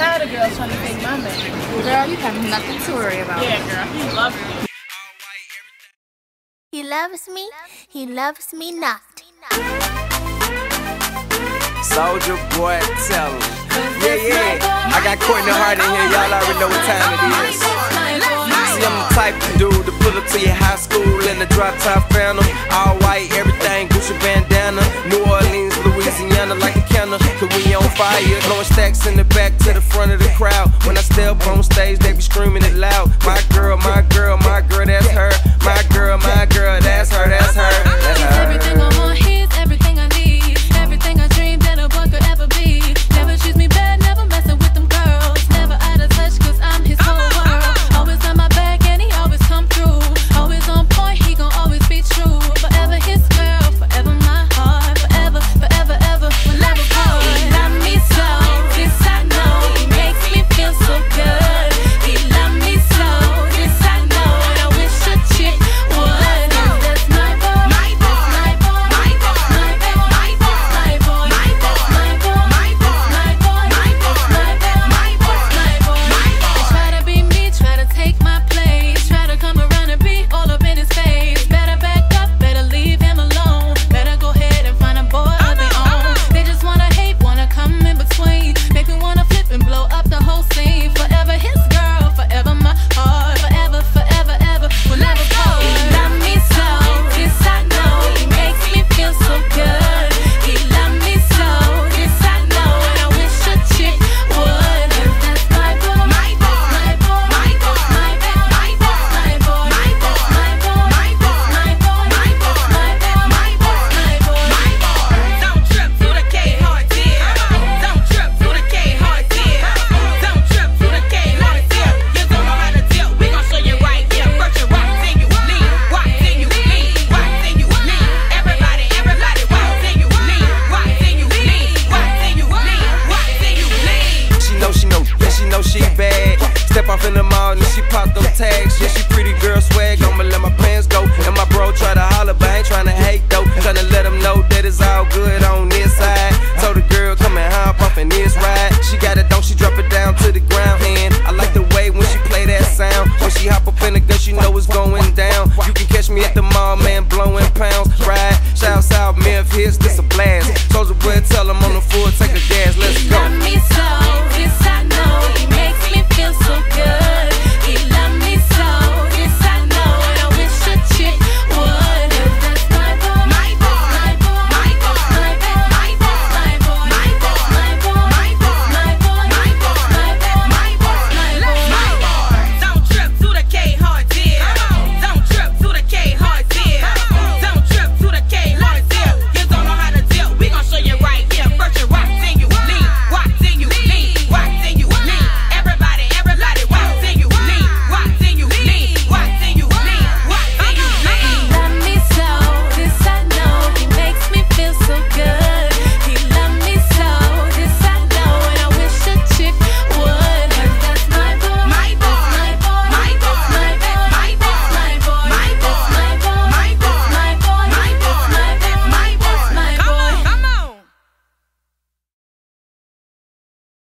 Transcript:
tired of girls trying to take my man. Girl, you have nothing to worry about. Yeah, girl, he loves me. He loves me, he loves me not. Soulja Boy, tell him. Yeah, yeah. I got Kourtney Heart in here. Y'all already know what time it is. See, I'm the type of dude to pull up to your high school in the drop top phantom. All white, everything, Gucci bandana. New Orleans, Louisiana, like a counter. Cause we on fire. Blowing stacks in the back to the front of the crowd. When I step on stage, they be screaming it loud. My them tags. Yeah, she pretty girl swag. I'ma let my plans go. And my bro try to holler, but I ain't tryna hate though. Tryna let him know that it's all good on this side. Told the girl, come and hop off in this ride. She got it, don't she drop it down to the ground. And I like the way when she play that sound. When she hop up in the gun, she know it's going down. You can catch me at the mall, man, blowing pounds. Ride, shouts out Memphis, this a